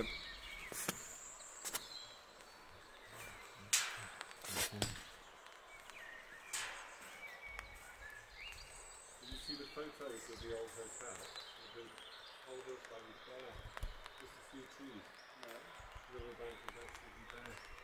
garden. Did you see the photos of the old hotel? They've been whole up by the Just a few trees. No. The Riverbank is actually there.